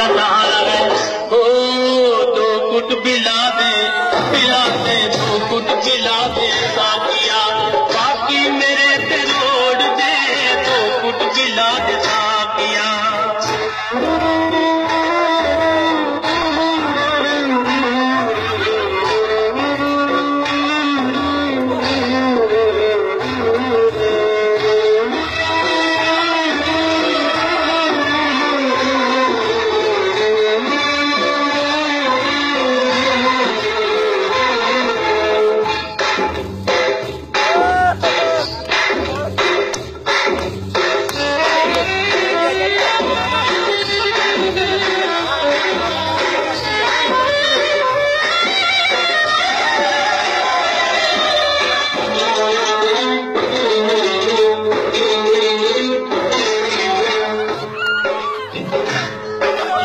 मेरे